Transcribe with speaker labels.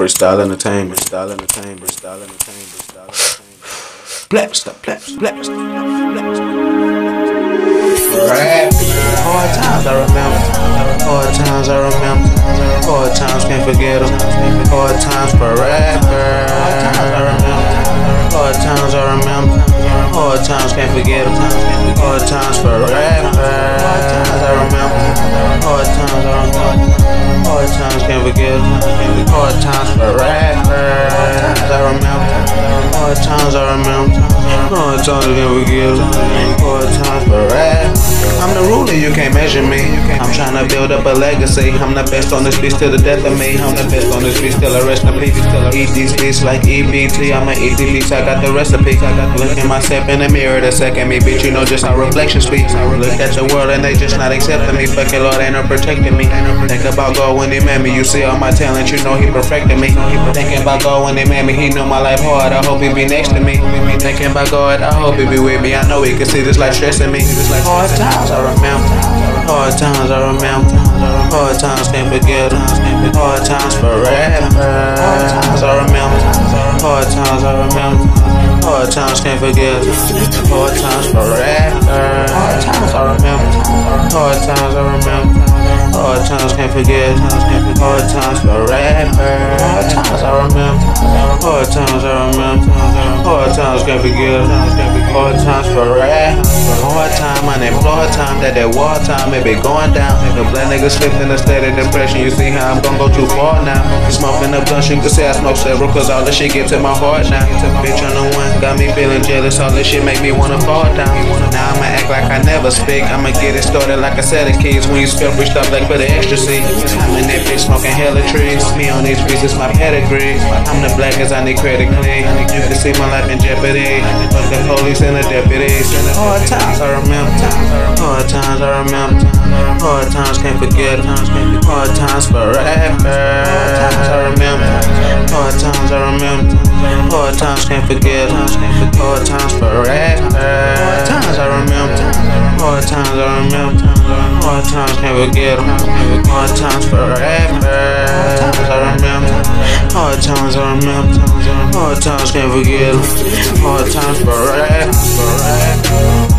Speaker 1: Freestyle entertainment, style entertainment, style entertainment, style entertainment. Blap, stop, blap, stop. Rap. Hard times I remember. Hard times I remember. Hard times can't forget them. Hard times forever. Hard times I remember. Hard times I remember. Hard times can't forget them. Hard times forever. Hard times can't forget. Hard times. Hard times I remember. Hard times I remember. Hard times can't forget. Hard times forever. I'm the ruler, you can't measure me. I'm trying to build up a legacy. I'm the best on this beat till the death of me. I'm the best on this beat till I rest in peace. Eat these beats like EBT. I'ma eat these I got the recipe. Look at myself in the mirror, the second me, bitch. You know just how reflection speaks. I look at the world and they just not accepting me. Fuck it, Lord, ain't no protecting me. Think about God when He made me. You see all my talent, you know He perfected me. Thinking about God when He made me. He know my life hard. I hope He be next to me. Thinking about God, I hope He be with me. I know He can see this life stressing me. Hard times I remember. Hard times I remember. Hard times can't forget. Hard times forever. Hard times I remember. Hard times I remember. Hard times can't forget. Hard times forever. Hard times I remember. Hard times I remember. Hard times can't forget. Hard times forever. Hard times I remember. Hard times I remember. Hard times can't forget. Hard times for forever. Hard time, unemployed time, that that war time, it be going down. The black nigga slipped in a state of depression. You see how I'm gonna go too far now. Smoking up blunts, you can say I smoke several, cause all this shit get to my heart now. Bitch on the one, got me feeling jealous. All this shit make me wanna fall down. Now I'ma act like I never speak. I'ma get it started like a set of keys. When you spell free stuff like for the ecstasy. I'm in that bitch smoking hella trees. Me on these beats, it's my pedigree. I'm the blackest, I need credit clean. You can see my life in jeopardy. Fuck the police and the deputies. Hard times I remember. Hard times I remember. Hard times can't forget. Hard times forever. Hard times I remember. Hard times I remember. Hard times can't forget. Hard times forever. Hard times I remember. Hard times I remember. Hard times can't forget. Hard times forever. Hard times I remember. Hard times I remember. Hard times can't forget. Hard times forever. Holy water.